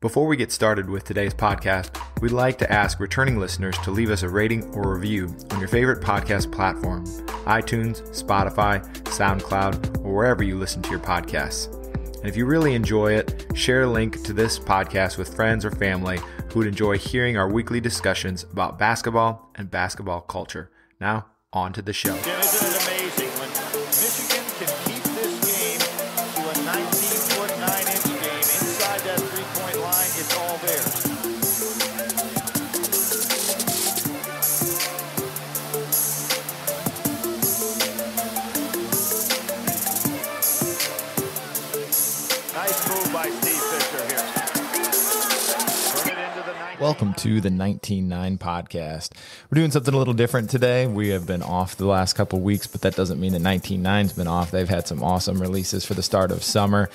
Before we get started with today's podcast, we'd like to ask returning listeners to leave us a rating or review on your favorite podcast platform iTunes, Spotify, SoundCloud, or wherever you listen to your podcasts. And if you really enjoy it, share a link to this podcast with friends or family who would enjoy hearing our weekly discussions about basketball and basketball culture. Now, on to the show. Jim, Welcome to the 19Nine podcast. We're doing something a little different today. We have been off the last couple weeks, but that doesn't mean that 19Nine's been off. They've had some awesome releases for the start of summer.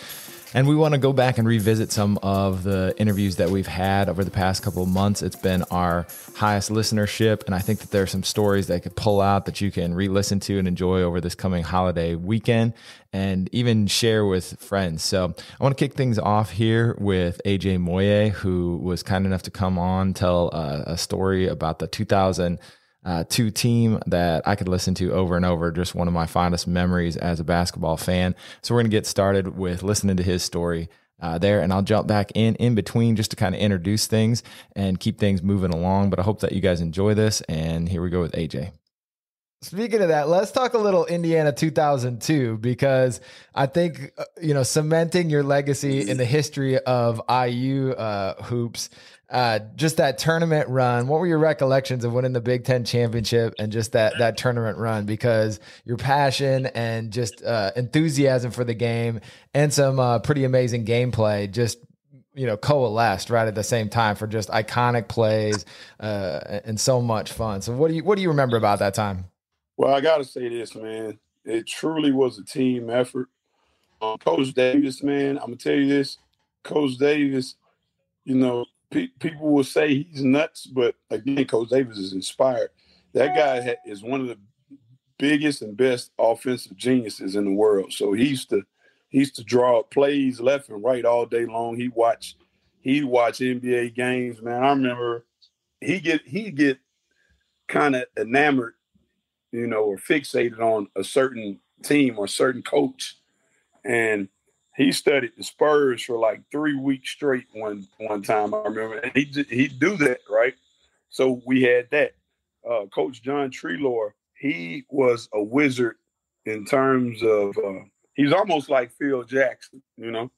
And we want to go back and revisit some of the interviews that we've had over the past couple of months. It's been our highest listenership, and I think that there are some stories that I could pull out that you can re-listen to and enjoy over this coming holiday weekend and even share with friends. So I want to kick things off here with AJ Moye, who was kind enough to come on, tell uh, a story about the 2000 uh, two team that I could listen to over and over. Just one of my fondest memories as a basketball fan. So we're going to get started with listening to his story. Uh, there and I'll jump back in in between just to kind of introduce things and keep things moving along. But I hope that you guys enjoy this. And here we go with AJ. Speaking of that, let's talk a little Indiana 2002 because I think uh, you know cementing your legacy in the history of IU uh, hoops. Uh, just that tournament run. What were your recollections of winning the Big Ten championship and just that that tournament run? Because your passion and just uh, enthusiasm for the game and some uh, pretty amazing gameplay just you know coalesced right at the same time for just iconic plays uh, and so much fun. So what do you what do you remember about that time? Well, I got to say this, man. It truly was a team effort. Um, Coach Davis, man, I'm gonna tell you this. Coach Davis, you know, pe- people will say he's nuts, but again, Coach Davis is inspired. That guy ha- is one of the biggest and best offensive geniuses in the world. So he used to he used to draw plays left and right all day long. He watch he watch NBA games, man. I remember he get he get kind of enamored you know, or fixated on a certain team or certain coach. And he studied the Spurs for like three weeks straight one one time. I remember, and he he do that right. So we had that. Uh, coach John Treloar, he was a wizard in terms of uh, he's almost like Phil Jackson. You know,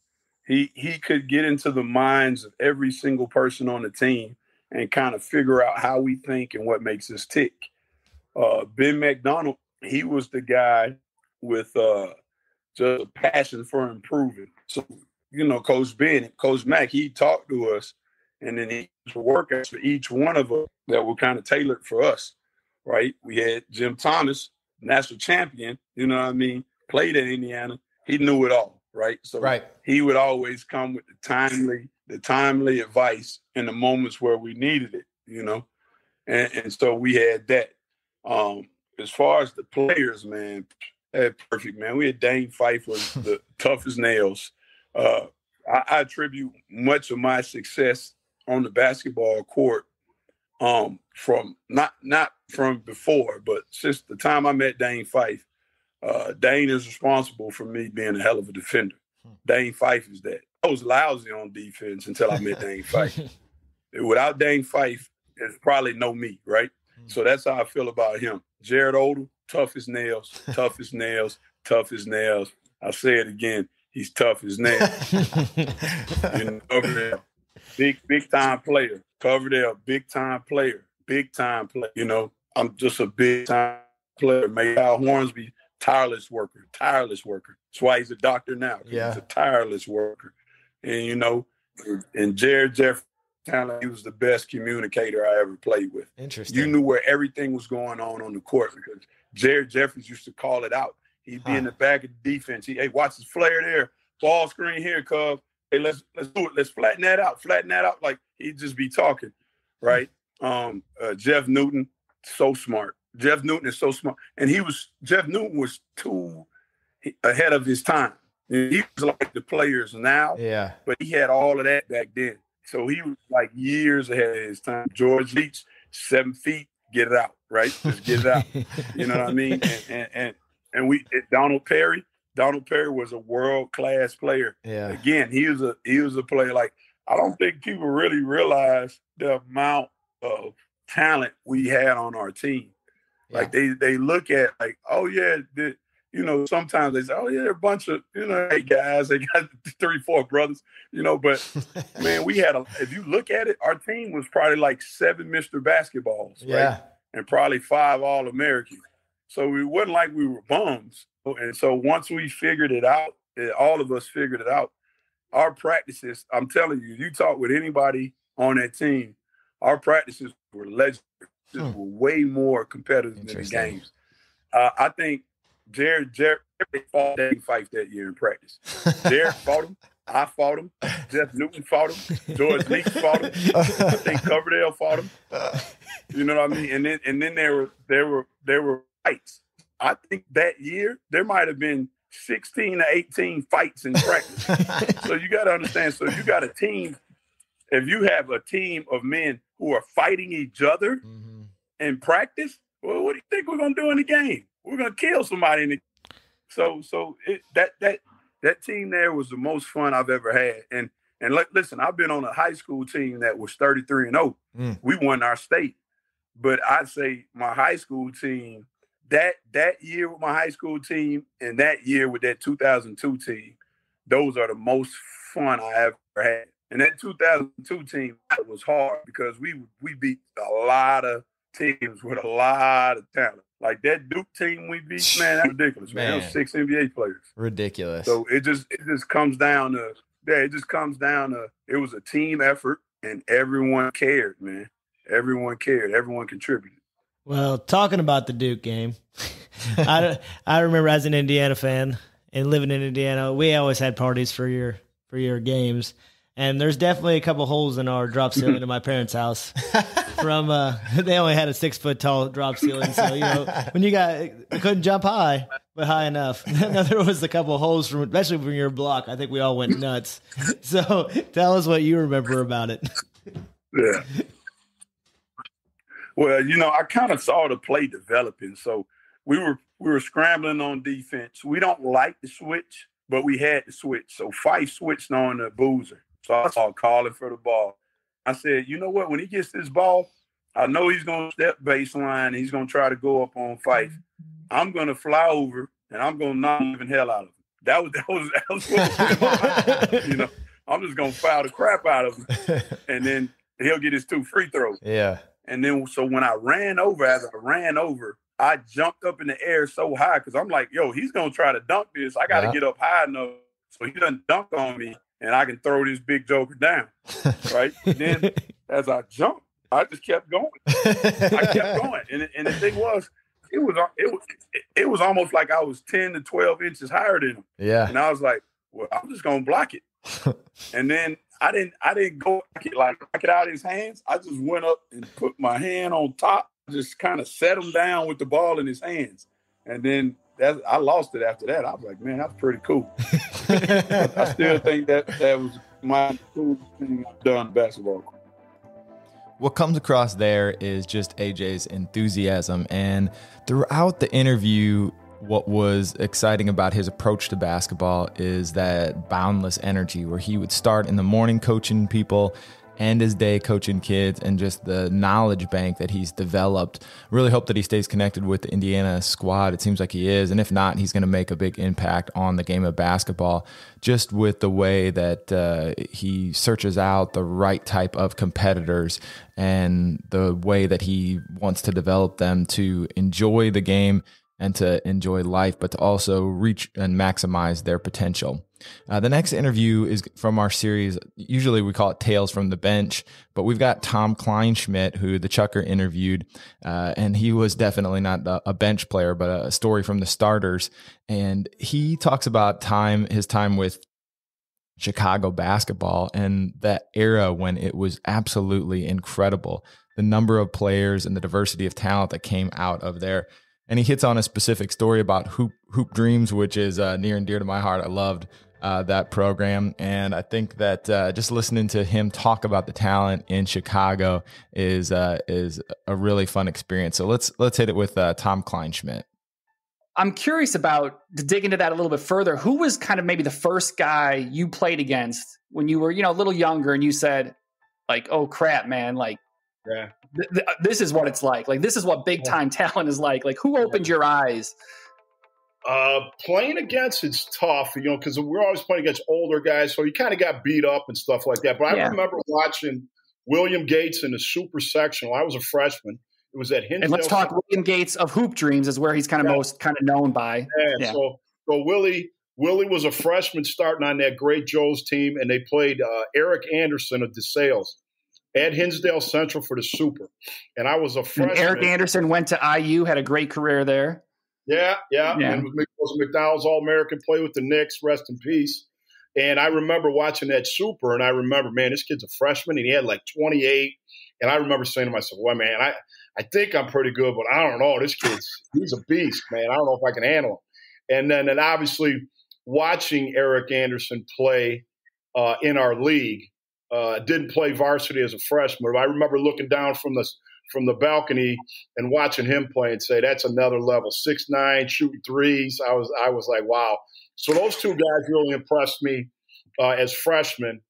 he he could get into the minds of every single person on the team and kind of figure out how we think and what makes us tick uh, Ben McDonald, he was the guy with uh, just a passion for improving. So, you know, Coach Ben, Coach Mack, he talked to us, and then he workouts for each one of us that were kind of tailored for us, right? We had Jim Thomas, national champion, you know what I mean, played at Indiana. He knew it all, right? So Right. he would always come with the timely, the timely advice in the moments where we needed it, you know. And, and so we had that. Um, as far as the players, man, perfect, man. We had Dane Fife was the toughest nails. Uh, I, I attribute much of my success on the basketball court um, from not not from before, but since the time I met Dane Fife. Uh, Dane is responsible for me being a hell of a defender. Dane Fife is that. I was lousy on defense until I met Dane Fife. Without Dane Fife, there's probably no me, right? Mm. So that's how I feel about him. Jared Odle, tough as nails, tough as nails, tough as nails. I'll say it again. He's tough as nails. you know, over there. Big, big time player. Coverdale, big time player. Big time player. You know, I'm just a big time player. May Mayal Hornsby, tireless worker, tireless worker. That's why he's a doctor now. Yeah. He's a tireless worker. And you know, and Jared Jeff talent, he was the best communicator I ever played with. Interesting. You knew where everything was going on on the court because Jared Jeffries used to call it out. He'd be Huh. in the back of the defense. He, hey, watch this flare there. Ball screen here, Cub. Hey, let's let's do it. Let's flatten that out. Flatten that out. Like he'd just be talking, right? Um, uh, Jeff Newton, so smart. Jeff Newton is so smart, and he was Jeff Newton was too ahead of his time. He was like the players now, yeah. but he had all of that back then. So he was like years ahead of his time. George Leach, seven feet, get it out, right? Just get it out. you know what I mean? And and and, and we Donald Perry. Donald Perry was a world class player. Yeah. Again, he was a he was a player like I don't think people really realize the amount of talent we had on our team. Like they they look at like, oh yeah, the, you know, sometimes they say, oh yeah, they're a bunch of you know, hey guys, they got three, four brothers, you know. But man, we had a. If you look at it, our team was probably like seven Mister Basketballs, yeah. right? And probably five All Americans. So it wasn't like we were bums. And so once we figured it out, eh, all of us figured it out. Our practices, I'm telling you, you talk with anybody on that team, our practices were legendary. Hmm. Were way more competitive than the games. Uh, I think Jared Jared fought that fight that year in practice. Jared fought him. I fought him. Jeff Newton fought him. George Leach fought him. I think Coverdale fought him. You know what I mean? And then and then there were there were there were fights. I think that year there might have been 16 to 18 fights in practice. so you got to understand. So you got a team. If you have a team of men who are fighting each other Mhm. in practice, well, what do you think we're gonna do in the game? We're gonna kill somebody in the. So so it, that that that team there was the most fun I've ever had. And and li- listen, I've been on a high school team that was 33 and 0. Mm. We won our state. But I'd say my high school team, that that year with my high school team and that year with that 2002 team, those are the most fun I ever had. And that 2002 team that was hard because we we beat a lot of teams with a lot of talent. Like that Duke team we beat, man, that's ridiculous, man. That Man. was six NBA players. Ridiculous. So it just it just comes down to yeah, it just comes down to it was a team effort and everyone cared, man. Everyone cared. Everyone contributed. Well, talking about the Duke game, I, I remember as an Indiana fan and living in Indiana, we always had parties for your for your games, and there's definitely a couple holes in our drop ceiling in my parents' house. From uh, they only had a six foot tall drop ceiling, so you know when you got couldn't jump high, but high enough. now there was a couple holes from, especially from your block. I think we all went nuts. So tell us what you remember about it. Yeah. Well, you know, I kind of saw the play developing. So we were we were scrambling on defense. We don't like the switch, but we had to switch. So Fife switched on the boozer. So I saw calling for the ball. I said, you know what? When he gets this ball, I know he's gonna step baseline and he's gonna try to go up on Fife. I'm gonna fly over and I'm gonna knock the living hell out of him. That was that was that was what was in my mind. you know. I'm just gonna foul the crap out of him, and then he'll get his two free throws. yeah. And then so when I ran over, as I ran over, I jumped up in the air so high because I'm like, yo, he's gonna try to dunk this. I gotta Yeah. get up high enough so he doesn't dunk on me and I can throw this big joker down. Right. And then as I jumped, I just kept going. I kept going. And, and the thing was, it was uh, it was it was almost like I was 10 to 12 inches higher than him. yeah. And I was like, well, I'm just gonna block it. and then I didn't I didn't go like knock it out of his hands. I just went up and put my hand on top, just kind of set him down with the ball in his hands. And then that, I lost it after that. I was like, man, that's pretty cool. I still think that that was my cool thing I've done basketball. what comes across there is just AJ's enthusiasm. And throughout the interview, what was exciting about his approach to basketball is that boundless energy where he would start in the morning coaching people end his day coaching kids and just the knowledge bank that he's developed. Really hope that he stays connected with the Indiana squad. It seems like he is. And if not, he's going to make a big impact on the game of basketball just with the way that uh, he searches out the right type of competitors and the way that he wants to develop them to enjoy the game and to enjoy life, but to also reach and maximize their potential. Uh, the next interview is from our series. Usually we call it Tales from the Bench, but we've got Tom Kleinschmidt, who the Chucker interviewed, uh, and he was definitely not a, bench player, but a story from the starters. And he talks about time, his time with Chicago basketball and that era when it was absolutely incredible. The number of players and the diversity of talent that came out of there. And he hits on a specific story about Hoop Hoop Dreams, which is uh, near and dear to my heart. I loved uh, that program. And I think that uh, just listening to him talk about the talent in Chicago is uh, is a really fun experience. So let's let's hit it with uh, Tom Kleinschmidt. I'm curious about to dig into that a little bit further. Who was kind of maybe the first guy you played against when you were, you know, a little younger and you said, like, oh crap, man, like, yeah, th- th- this is what it's like. Like, this is what big time talent is like. Like, who opened your eyes? Uh, playing against it's tough, you know, because we're always playing against older guys, so you kind of got beat up and stuff like that. But I remember watching William Gates in the super sectional. I was a freshman. It was at Hinsdale. And let's talk William Gates of Hoop Dreams is where he's kind of Yeah. most kind of known by. Yeah, Yeah. So, so Willie Willie was a freshman starting on that great Joe's team, and they played uh, Eric Anderson of DeSales at Hinsdale Central for the Super. And I was a And freshman. Eric Anderson went to IU, had a great career there. Yeah, yeah. Yeah. And was McDonald's All American, played with the Knicks, rest in peace. And I remember watching that Super, and I remember, man, this kid's a freshman, and he had like 28. And I remember saying to myself, well, man, I, I think I'm pretty good, but I don't know. This kid's, he's a beast, man. I don't know if I can handle him. And then, and obviously, watching Eric Anderson play uh, in our league, uh, didn't play varsity as a freshman. But I remember looking down from the from the balcony and watching him play and say that's another level. Six nine, shooting threes. I was I was like, wow. So those two guys really impressed me uh, as freshmen.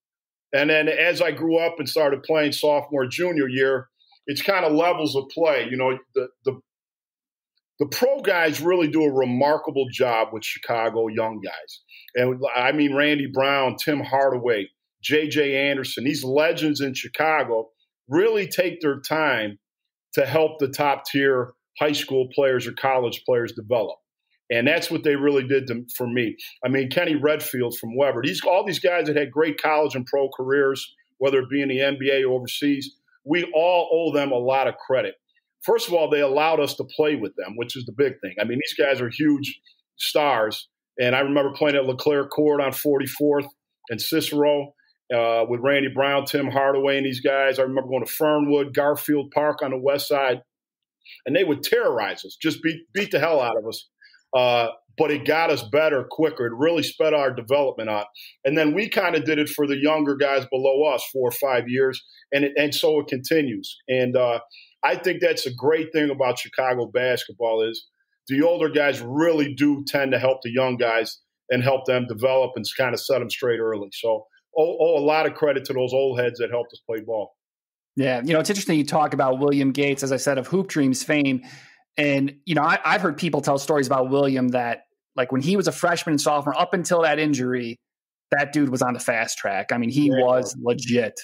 And then as I grew up and started playing sophomore, junior year, it's kind of levels of play. You know, the the the pro guys really do a remarkable job with Chicago young guys. And I mean Randy Brown, Tim Hardaway, JJ Anderson, these legends in Chicago really take their time to help the top tier high school players or college players develop. And that's what they really did to, for me. I mean, Kenny Redfield from Weber, these all these guys that had great college and pro careers, whether it be in the NBA or overseas, we all owe them a lot of credit. First of all, they allowed us to play with them, which is the big thing. I mean, these guys are huge stars. And I remember playing at LeClaire Court on 44th and Cicero uh, with Randy Brown, Tim Hardaway, and these guys. I remember going to Fernwood, Garfield Park on the west side, and they would terrorize us, just beat beat the hell out of us. Uh, but it got us better quicker. It really sped our development up. And then we kind of did it for the younger guys below us, four or five years, and it, and so it continues. And uh, I think that's a great thing about Chicago basketball is the older guys really do tend to help the young guys and help them develop and kind of set them straight early. So owe, owe a lot of credit to those old heads that helped us play ball. Yeah, you know, it's interesting you talk about William Gates, as I said, of Hoop Dreams fame. And, you know, I, I've heard people tell stories about William that, like, when he was a freshman and sophomore, up until that injury, that dude was on the fast track. I mean, he Yeah. was legit.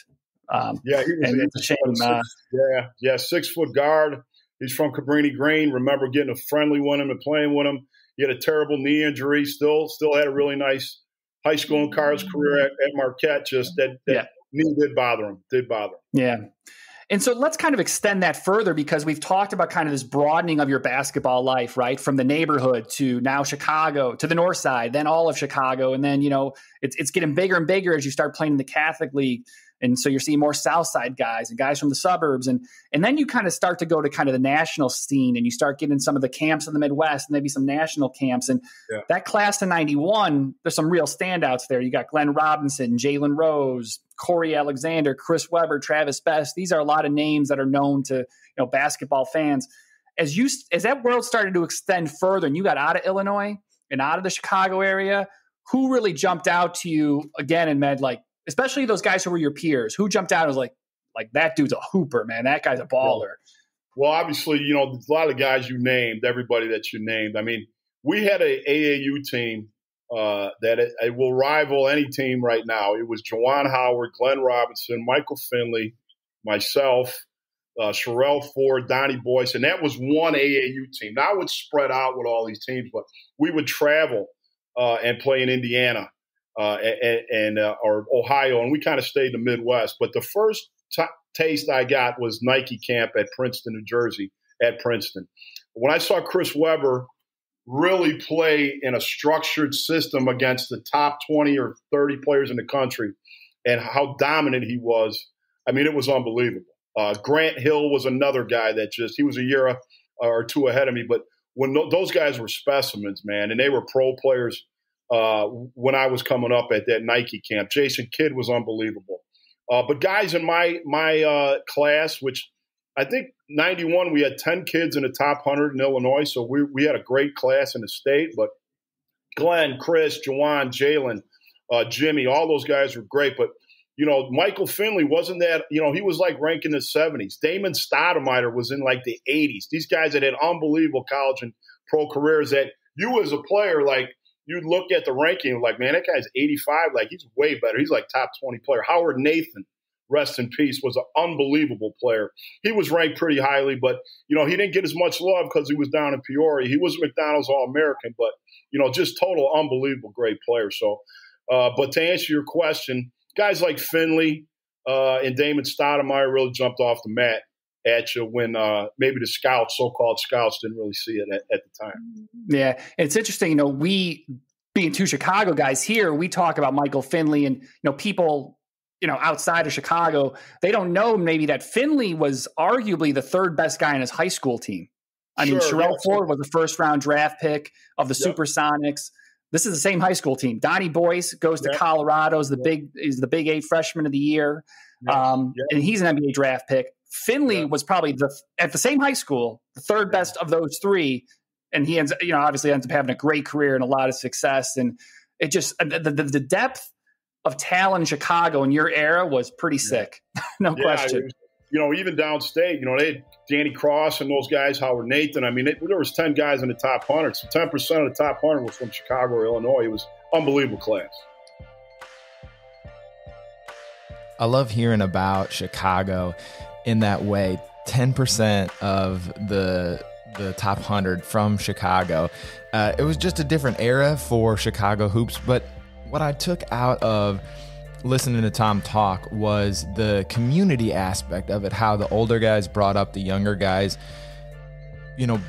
Um, Yeah, he was. and it's a shame. six, Uh, yeah, yeah, six foot guard. He's from Cabrini Green. Remember getting a friendly with him and playing with him. He had a terrible knee injury. Still, still had a really nice high school and college career at, at Marquette. Just that, that Yeah. knee did bother him. Did bother him. Yeah. And so let's kind of extend that further because we've talked about kind of this broadening of your basketball life, right? From the neighborhood to now Chicago to the north side, then all of Chicago. And then, you know, it's, it's getting bigger and bigger as you start playing in the Catholic League. And so you're seeing more South Side guys and guys from the suburbs. And and then you kind of start to go to kind of the national scene and you start getting some of the camps in the Midwest and maybe some national camps. And Yeah. that class of 91, there's some real standouts there. You got Glenn Robinson, Jalen Rose, Cory Alexander, Chris Webber, Travis Best. These are a lot of names that are known to you know basketball fans. As you as that world started to extend further, and you got out of Illinois and out of the Chicago area, who really jumped out to you again and meant like, especially those guys who were your peers, who jumped out and was like, like that dude's a hooper, man. That guy's a baller. Well, obviously, you know, a lot of guys you named, everybody that you named. I mean, we had a AAU team uh, that it, it will rival any team right now. It was Juwan Howard, Glenn Robinson, Michael Finley, myself, uh, Sherell Ford, Donnie Boyce, and that was one AAU team. Now it's spread out with all these teams, but we would travel uh, and play in Indiana uh, and, uh, or Ohio, and we kind of stayed in the Midwest. But the first t- taste I got was Nike camp at Princeton, New Jersey, at Princeton. When I saw Chris Webber really play in a structured system against the top 20 or 30 players in the country and how dominant he was, I mean, it was unbelievable. Uh, Grant Hill was another guy that just, he was a year or two ahead of me, but when those guys were specimens, man, and they were pro players, uh, when I was coming up at that Nike camp. Jason Kidd was unbelievable. Uh, but guys in my my uh, class, which I think 91, we had 10 kids in the top 100 in Illinois. So we, we had a great class in the state. But Glenn, Chris, Juwan, Jalen, uh, Jimmy, all those guys were great. But, you know, Michael Finley wasn't that, you know, he was like ranked in the 70s. Damon Stoudamire was in like the 80s. These guys that had unbelievable college and pro careers that you as a player, like, you'd look at the ranking like, man, that guy's 85. Like, he's way better. He's like top 20 player. Howard Nathan rest in peace, was an unbelievable player. He was ranked pretty highly, but you know he didn't get as much love because he was down in Peoria. He was McDonald's All American, but you know just total unbelievable great player. So, uh, but to answer your question, guys like Finley uh, and Damon Stoudamire really jumped off the mat at you when uh, maybe the scouts, so-called scouts, didn't really see it at, at the time. Yeah, it's interesting. You know, we being two Chicago guys here, we talk about Michael Finley, and you know, people you know, outside of Chicago, they don't know maybe that Finley was arguably the third best guy in his high school team. I sure, mean, Sherell Ford was the first round draft pick of the yep. Supersonics. This is the same high school team. Donnie Boyce goes yep. to Colorado. Is the yep. big is the Big Eight freshman of the year, um, and he's an NBA draft pick. Finley was probably the at the same high school, the third best of those three, and he ends you know obviously ends up having a great career and a lot of success. And it just the, the, the depth of talent in Chicago in your era was pretty sick. no yeah, question. You know, even downstate, you know, they had Danny Cross and those guys, Howard Nathan. I mean, it, there was 10 guys in the top 100. So 10% of the top 100 was from Chicago or Illinois. It was unbelievable class. I love hearing about Chicago in that way. 10% of the the top 100 from Chicago. Uh, it was just a different era for Chicago hoops, but what I took out of listening to Tom talk was the community aspect of it, how the older guys brought up the younger guys. You know,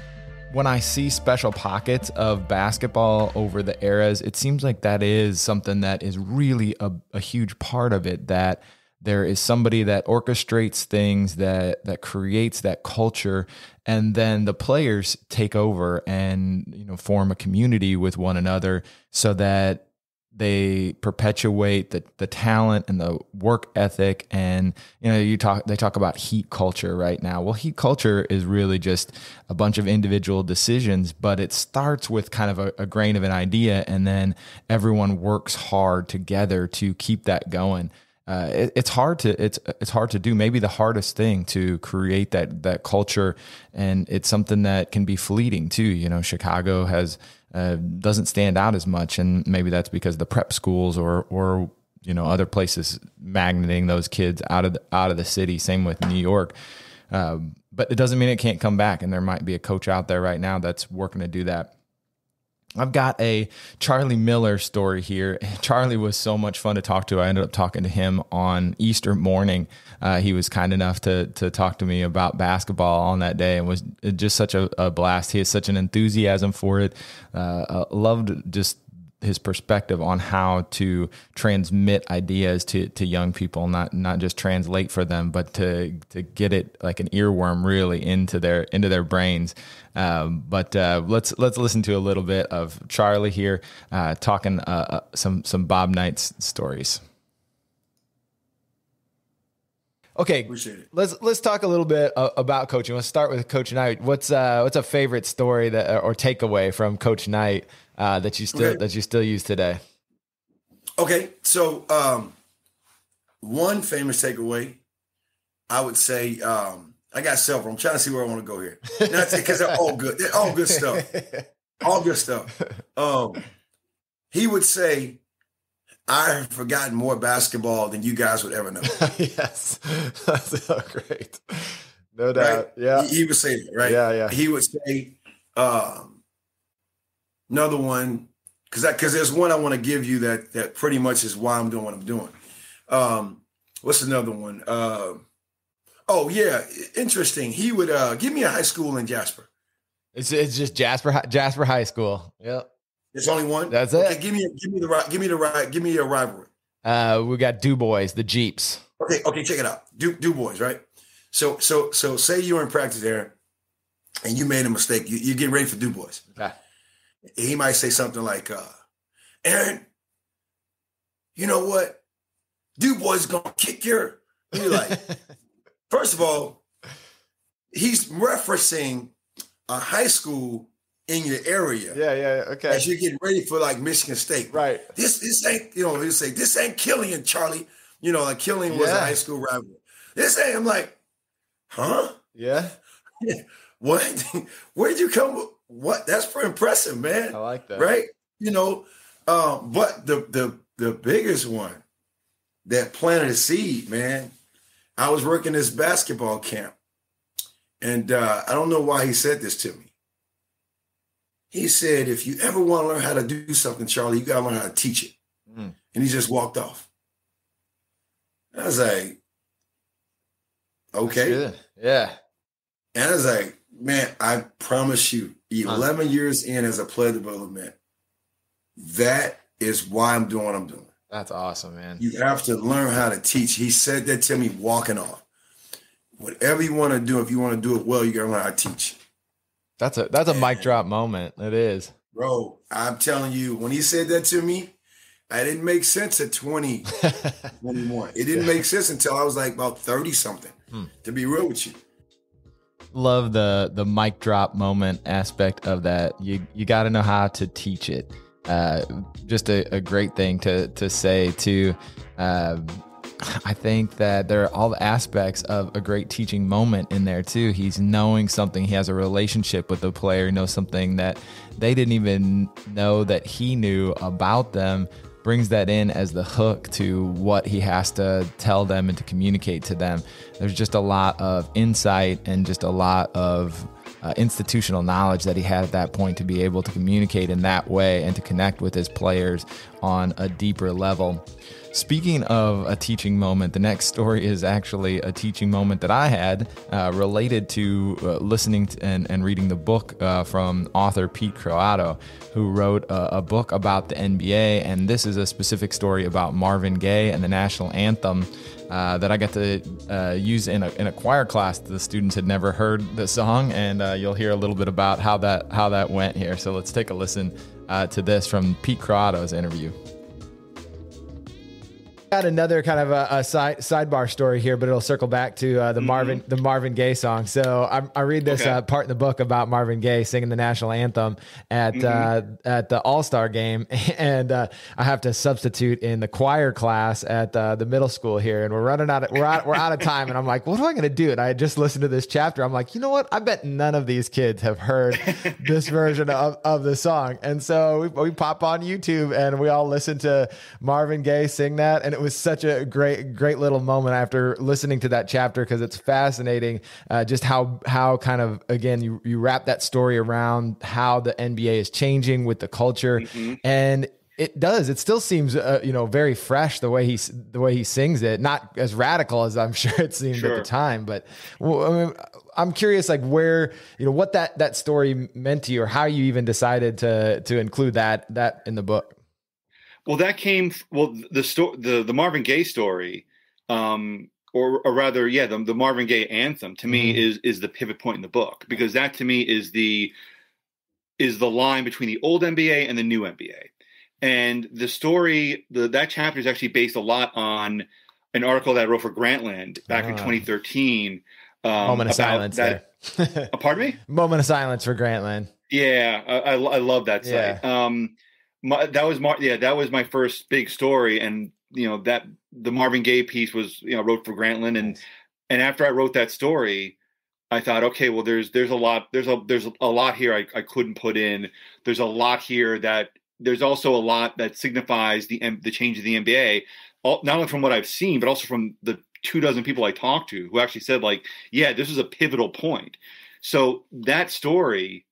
when I see special pockets of basketball over the eras, it seems like that is something that is really a, a huge part of it. That there is somebody that orchestrates things that that creates that culture and then the players take over and you know form a community with one another so that they perpetuate the, the talent and the work ethic. And you know you talk they talk about heat culture right now. Well heat culture is really just a bunch of individual decisions but it starts with kind of a, a grain of an idea and then everyone works hard together to keep that going uh, it, it's hard to it's it's hard to do maybe the hardest thing to create that that culture and it's something that can be fleeting too you know chicago has uh, doesn't stand out as much, and maybe that's because the prep schools or or you know other places magneting those kids out of the, out of the city. Same with New York. Um, but it doesn't mean it can't come back, and there might be a coach out there right now that's working to do that. I've got a Charlie Miller story here. Charlie was so much fun to talk to. I ended up talking to him on Easter morning. Uh, he was kind enough to to talk to me about basketball on that day, and was just such a, a blast. He has such an enthusiasm for it. Uh, loved just his perspective on how to transmit ideas to, to young people, not not just translate for them, but to to get it like an earworm really into their into their brains. Um, but uh, let's let's listen to a little bit of Charlie here uh, talking uh, uh some some Bob Knight's stories. Okay, let's let's talk a little bit uh, about coaching. Let's start with Coach Knight. What's uh, what's a favorite story that or takeaway from Coach Knight uh, that you still okay. that you still use today? Okay, so um, one famous takeaway, I would say, um, I got several. I'm trying to see where I want to go here because they're all good. They're all good stuff. All good stuff. Um, he would say, "I have forgotten more basketball than you guys would ever know." yes, that's so great. No doubt. Right? Yeah, he, he, would say that, right? Yeah, yeah. He would say, um, another one because because there's one I want to give you that that pretty much is why I'm doing what I'm doing. Um, what's another one? Uh, oh yeah, interesting. He would uh, give me a high school in Jasper. It's it's just Jasper Jasper High School. Yep. It's only one. That's it. Okay, give me give me the give me the right give me a rivalry. Uh, we got Du Bois, the Jeeps. Okay, okay, check it out. Du, du Bois, right? So so so say you're in practice there, and you made a mistake. You, you're getting ready for Du Bois. Okay he might say something like, uh, Aaron, you know what? Du Bois gonna kick your. You're like, first of all, he's referencing a high school in your area Yeah, yeah, okay. as you're getting ready for like Michigan State. Right. This this ain't you know he'll say this ain't Killian Charlie. You know like Killian was a high school rival. This ain't. I'm like, huh? Yeah, What? Where'd you come? What? That's pretty impressive, man. I like that. Right? You know, um, but the the the biggest one that planted a seed, man. I was working this basketball camp, and uh, I don't know why he said this to me. He said, "If you ever want to learn how to do something, Charlie, you got to learn how to teach it." Mm. And he just walked off. I was like, "Okay." Yeah. And I was like, man, I promise you, 11 years in as a player development, that is why I'm doing what I'm doing. That's awesome, man. You have to learn how to teach. He said that to me walking off. Whatever you want to do, if you want to do it well, you got to learn how to teach. That's a that's a mic drop moment. It is. Bro, I'm telling you, when he said that to me, I didn't make sense at 20, 21. It didn't make sense until I was like about 30 something, Hmm. to be real with you. Love the the mic drop moment aspect of that. You you got to know how to teach it. Uh, just a, a great thing to to say to Um, I think that there are all the aspects of a great teaching moment in there too. He's knowing something. He has a relationship with the player. He knows something that they didn't even know that he knew about them. Brings that in as the hook to what he has to tell them and to communicate to them. There's just a lot of insight and just a lot of uh, institutional knowledge that he had at that point to be able to communicate in that way and to connect with his players on a deeper level. Speaking of a teaching moment, the next story is actually a teaching moment that I had uh, related to uh, listening to and, and reading the book uh, from author Pete Croatto, who wrote a, a book about the NBA. And this is a specific story about Marvin Gaye and the national anthem. Uh, that I got to uh, use in a, in a choir class. The students had never heard the song, and uh, you'll hear a little bit about how that how that went here. So let's take a listen to this from Pete Croatto's interview. Got another kind of a, a side sidebar story here, but it'll circle back to uh, the Marvin the Marvin Gaye song. So I, I read this Okay. uh, part in the book about Marvin Gaye singing the national anthem at uh, at the All Star game, and uh, I have to substitute in the choir class at uh, the middle school here, and we're running out of, we're out we're out of time, and I'm like, what am I going to do? And I had just listened to this chapter. I'm like, you know what? I bet none of these kids have heard this version of, of the song, and so we, we pop on YouTube and we all listen to Marvin Gaye sing that, and it was such a great great little moment after listening to that chapter because it's fascinating uh, just how how kind of again you you wrap that story around how the NBA is changing with the culture and it does. It still seems, uh, you know, very fresh the way he the way he sings it. Not as radical as I'm sure it seemed at the time, but well, I mean, I'm curious, like where you know what that that story meant to you, or how you even decided to to include that that in the book. Well, that came well the sto- the the Marvin Gaye story, um, or or rather, yeah, the, the Marvin Gaye anthem to me Mhm. is is the pivot point in the book because that to me is the is the line between the old NBA and the new NBA, and the story the that chapter is actually based a lot on an article that I wrote for Grantland back in Ah. 2013. Um, Moment of silence that, there. Uh, pardon me. Moment of silence for Grantland. Yeah, I, I, I love that site. Um, my, that was Mar- yeah, that was my first big story, and you know that the Marvin Gaye piece was you know wrote for Grantland, and and after I wrote that story, I thought, okay, well, there's there's a lot there's a there's a lot here I, I couldn't put in. There's a lot here that there's also a lot that signifies the the change of the NBA, all, not only from what I've seen, but also from the two dozen people I talked to who actually said like, yeah, this is a pivotal point. So that story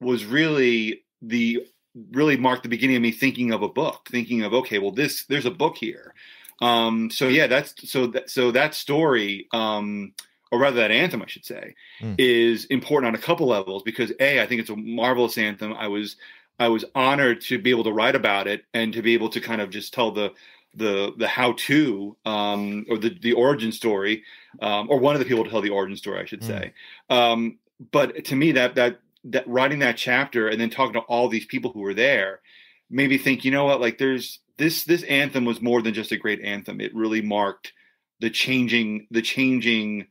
was really the really marked the beginning of me thinking of a book, thinking of okay, well, this there's a book here. Um, so yeah, that's so that so that story, um, or rather that anthem, I should say, Mm. is important on a couple levels because a, I think it's a marvelous anthem. I was I was honored to be able to write about it and to be able to kind of just tell the the the how to um, or the the origin story um, or one of the people to tell the origin story, I should Mm. say. Um, but to me, that that that writing that chapter and then talking to all these people who were there made me think, you know what, like there's this this anthem was more than just a great anthem. It really marked the changing the changing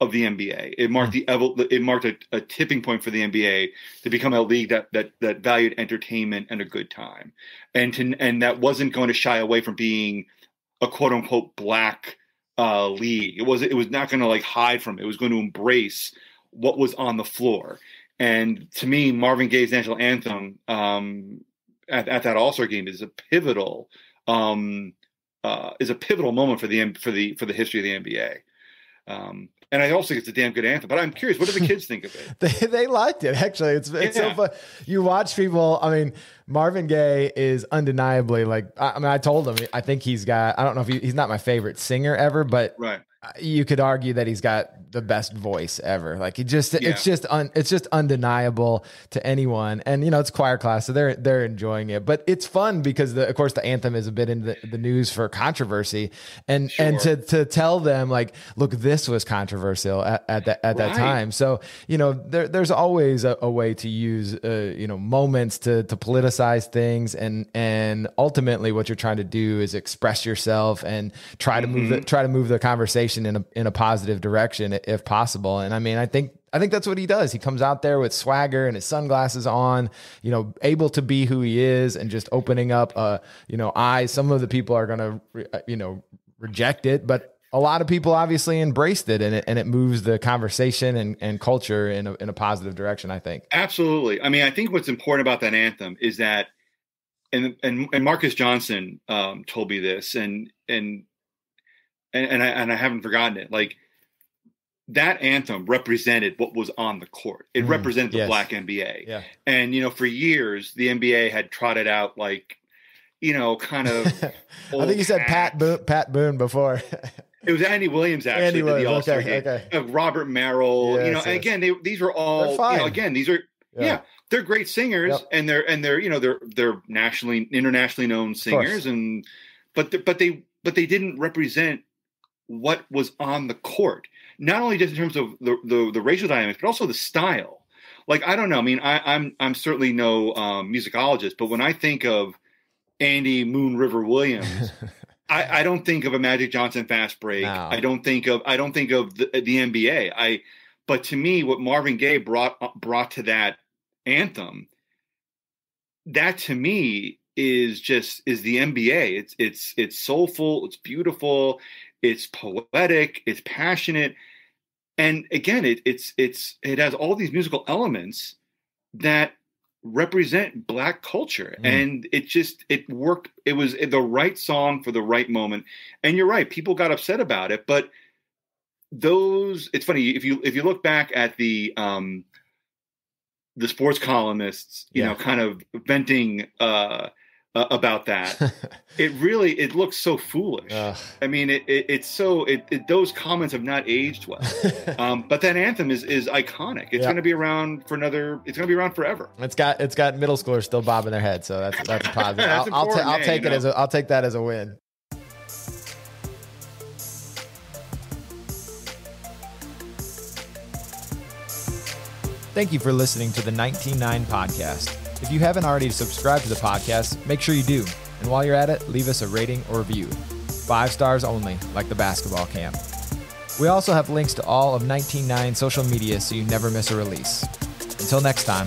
of the NBA. It marked the it marked a, a, tipping point for the NBA to become a league that that that valued entertainment and a good time, and to and that wasn't going to shy away from being a quote unquote black uh, league. It was it was not going to like hide from it. It was going to embrace what was on the floor. And to me, Marvin Gaye's national anthem um, at, at that All Star game is a pivotal um, uh, is a pivotal moment for the for the for the history of the NBA. Um, and I also think it's a damn good anthem. But I'm curious, what do the kids think of it? they, they liked it actually. It's it's yeah. so fun. You watch people. I mean, Marvin Gaye is undeniably like. I, I mean, I told him I think he's got. I don't know if he, he's not my favorite singer ever, but right you could argue that he's got the best voice ever. Like he just, yeah. it's just, un, it's just undeniable to anyone. And you know, it's choir class, so they're they're enjoying it. But it's fun because, the, of course, the anthem is a bit in the, the news for controversy, and sure. and to to tell them like, look, this was controversial at, at that at right. that time. So you know, there there's always a, a way to use uh, you know moments to to politicize things, and and ultimately, what you're trying to do is express yourself and try to mm-hmm. move the, try to move the conversation in a in a positive direction if possible. And I mean, I think I think that's what he does. He comes out there with swagger and his sunglasses on, you know, able to be who he is and just opening up, uh, you know, eyes. Some of the people are going to, uh, you know, reject it, but a lot of people obviously embraced it and it, and it moves the conversation and, and culture in a, in a positive direction, I think. Absolutely. I mean, I think what's important about that anthem is that, and, and, and Marques Johnson um, told me this and, and and, and I and I haven't forgotten it. Like that anthem represented what was on the court. It mm, represented the yes. black NBA. Yeah. And you know, for years the NBA had trotted out like, you know, kind of. I think you said Pat Boone, Pat Boone before. it was Andy Williams actually. Andy Williams. The All-Star okay, game. okay. Uh, Robert Merrill. Yes, you know, yes. again, they, these are all. You know, again, these are. Yeah. yeah they're great singers, yep. and they're and they're you know they're they're nationally internationally known singers, and but but they but they didn't represent what was on the court, not only just in terms of the, the, the racial dynamics, but also the style. Like I don't know. I mean, I, am I'm, I'm certainly no um, musicologist, but when I think of Andy Moon River Williams, I, I, don't think of a Magic Johnson fast break. No. I don't think of I don't think of the, the NBA. I but to me, what Marvin Gaye brought uh, brought to that anthem, that to me is just is the NBA. It's it's it's soulful. It's beautiful it's poetic, it's passionate, and again, it, it's it's it has all these musical elements that represent black culture mm. and it just it worked it was the right song for the right moment and you're right people got upset about it but those it's funny if you if you look back at the um the sports columnists you yeah. know kind of venting uh uh, about that. it really it looks so foolish. Uh, I mean, it, it it's so it, it, those comments have not aged well. um, but that anthem is is iconic. It's yeah. going to be around for another. It's going to be around forever. It's got it's got middle schoolers still bobbing their head, so that's that's positive. that's I'll, I'll, ta- I'll take it know? as a, I'll take that as a win. Thank you for listening to the 19Nine podcast. If you haven't already subscribed to the podcast, make sure you do. And while you're at it, leave us a rating or review. Five stars only, like the basketball camp. We also have links to all of 19Nine social media so you never miss a release. Until next time,